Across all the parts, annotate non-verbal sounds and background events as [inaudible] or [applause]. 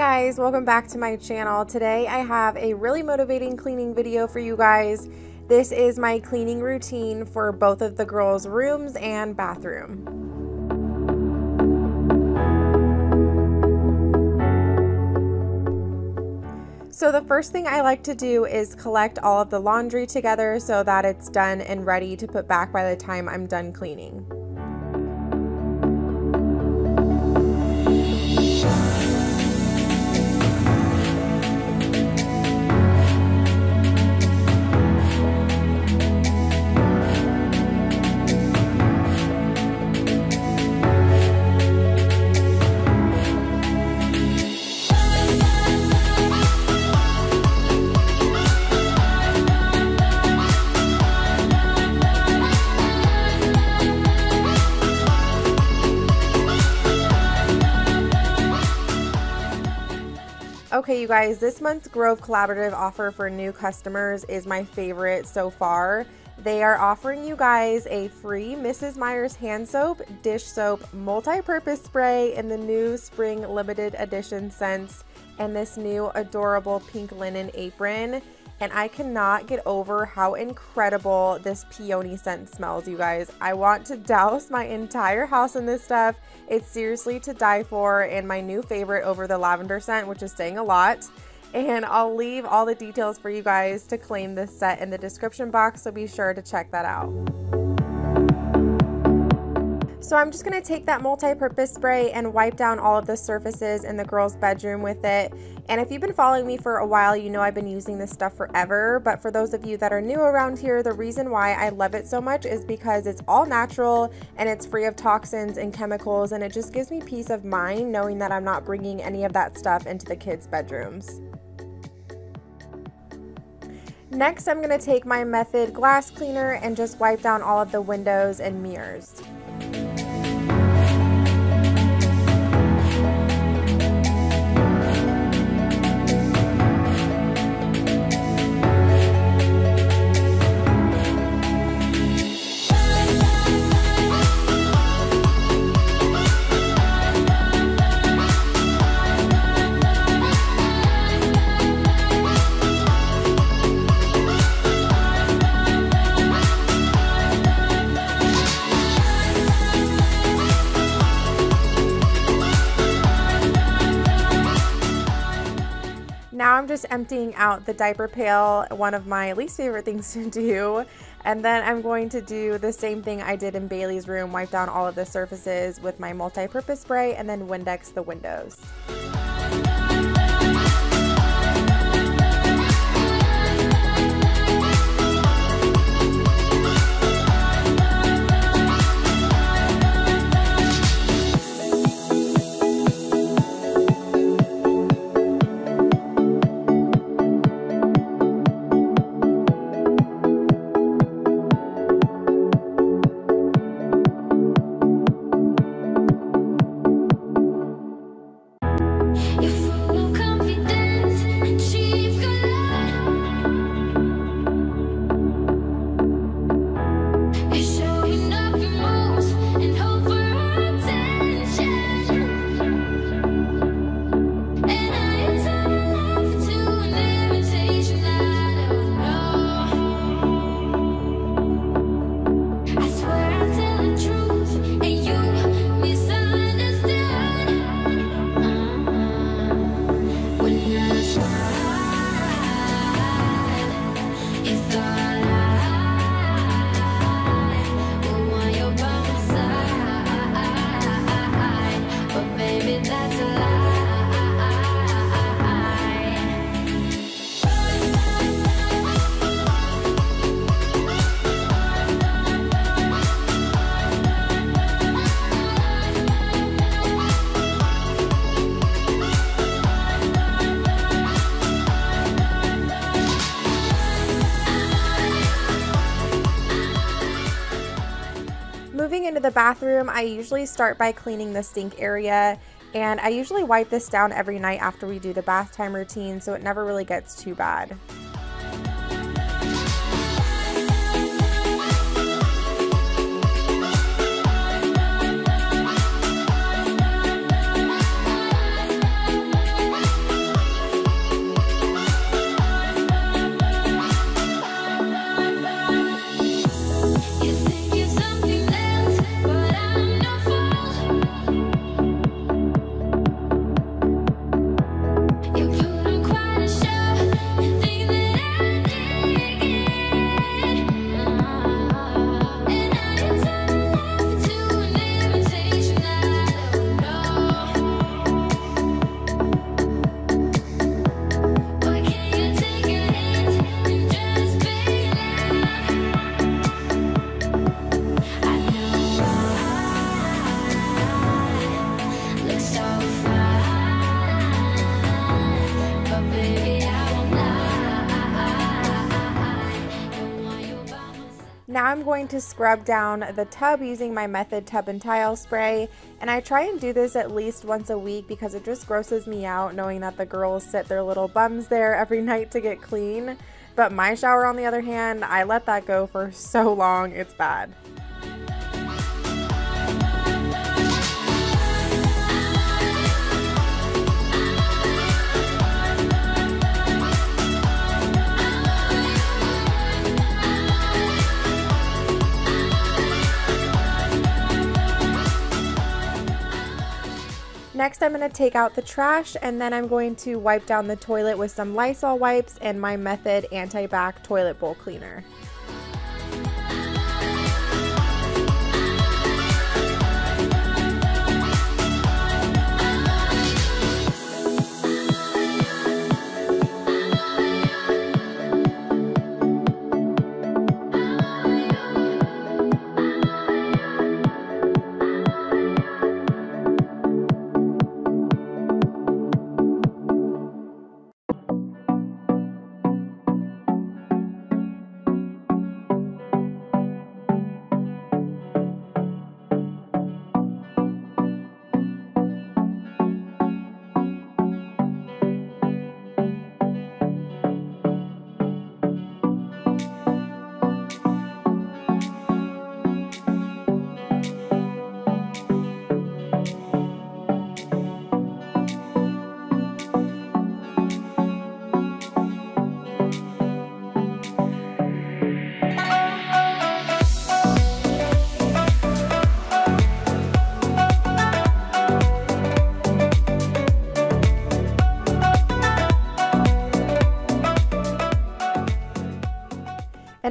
guys, welcome back to my channel. Today I have a really motivating cleaning video for you guys. This is my cleaning routine for both of the girls' rooms and bathroom. So the first thing I like to do is collect all of the laundry together so that it's done and ready to put back by the time I'm done cleaning. Guys, this month's Grove Collaborative offer for new customers is my favorite so far. They are offering you guys a free Mrs. Meyer's hand soap, dish soap, multi-purpose spray in the new spring limited edition scents and this new adorable pink linen apron and I cannot get over how incredible this peony scent smells, you guys. I want to douse my entire house in this stuff. It's seriously to die for, and my new favorite over the lavender scent, which is saying a lot. And I'll leave all the details for you guys to claim this set in the description box, so be sure to check that out. So I'm just going to take that multi-purpose spray and wipe down all of the surfaces in the girls' bedroom with it. And if you've been following me for a while, you know I've been using this stuff forever. But for those of you that are new around here, the reason why I love it so much is because it's all natural and it's free of toxins and chemicals. And it just gives me peace of mind knowing that I'm not bringing any of that stuff into the kids' bedrooms. Next, I'm going to take my Method glass cleaner and just wipe down all of the windows and mirrors. Emptying out the diaper pail, one of my least favorite things to do. And then I'm going to do the same thing I did in Baylee's room, wipe down all of the surfaces with my multi-purpose spray and then Windex the windows. The bathroom, I usually start by cleaning the sink area and I usually wipe this down every night after we do the bath time routine so it never really gets too bad. I'm going to scrub down the tub using my Method Tub and Tile Spray. And I try and do this at least once a week because it just grosses me out knowing that the girls sit their little bums there every [laughs] night to get clean. But my shower, on the other hand, I let that go for so long, it's bad. Next, I'm going to take out the trash and then I'm going to wipe down the toilet with some Lysol wipes and my Method Anti-Bac Toilet Bowl Cleaner.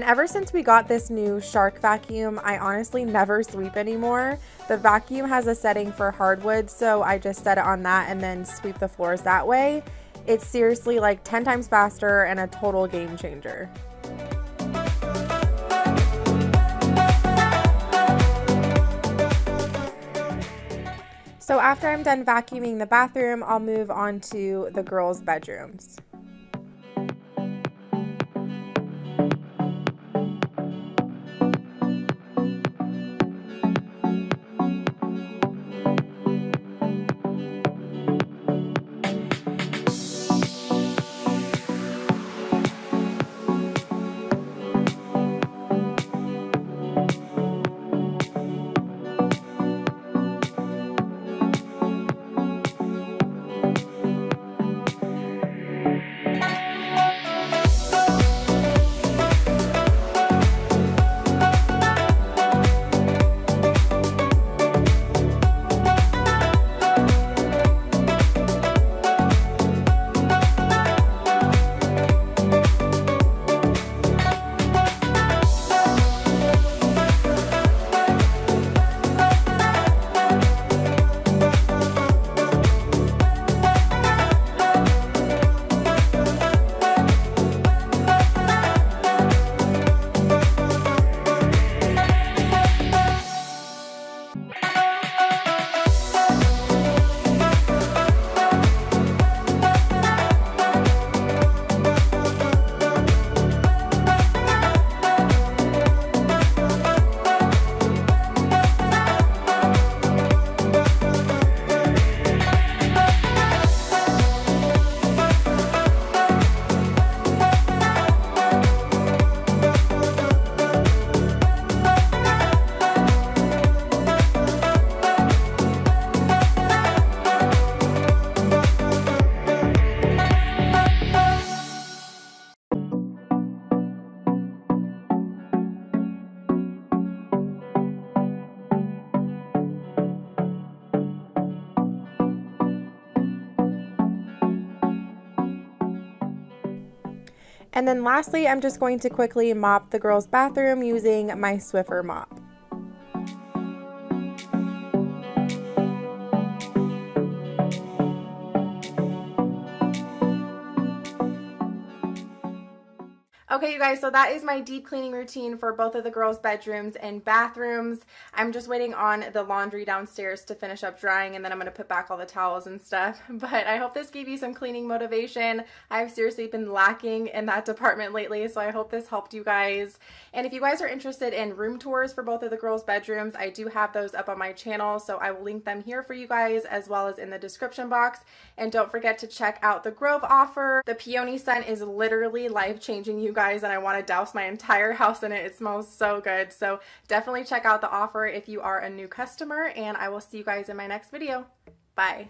Ever since we got this new Shark vacuum, I honestly never sweep anymore. The vacuum has a setting for hardwood, so I just set it on that and then sweep the floors that way. It's seriously like 10 times faster and a total game changer. So after I'm done vacuuming the bathroom, I'll move on to the girls' bedrooms. And then lastly, I'm just going to quickly mop the girls' bathroom using my Swiffer mop. Okay, you guys, so that is my deep cleaning routine for both of the girls' bedrooms and bathrooms. I'm just waiting on the laundry downstairs to finish up drying and then I'm going to put back all the towels and stuff. [laughs] But I hope this gave you some cleaning motivation. I've seriously been lacking in that department lately, so I hope this helped you guys. And if you guys are interested in room tours for both of the girls' bedrooms, I do have those up on my channel, so I will link them here for you guys as well as in the description box. And don't forget to check out the Grove offer. The peony scent is literally life-changing, you guys, and I want to douse my entire house in it. It smells so good. So definitely check out the offer if you are a new customer, and I will see you guys in my next video. Bye.